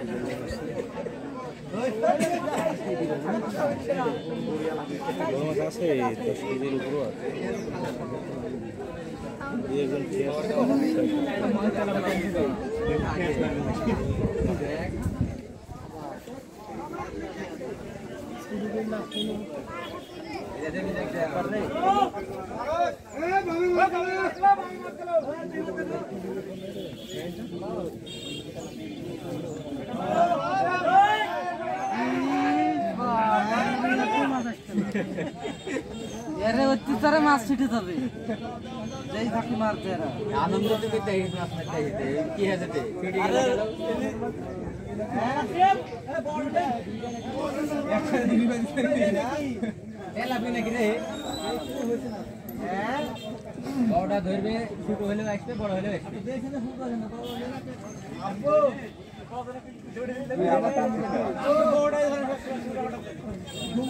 মাছ আছে দশ কেজির উপর আছে এরে অত্যাচারে মাছ ছিটে যাবে যেই থাকি মারতে এরা আনন্দ তুমি দেই কি হয়েছে তে বড়টা ধরবে ছোট হলেও আসবে বড় হলেও আসবে বড়টাই ধরে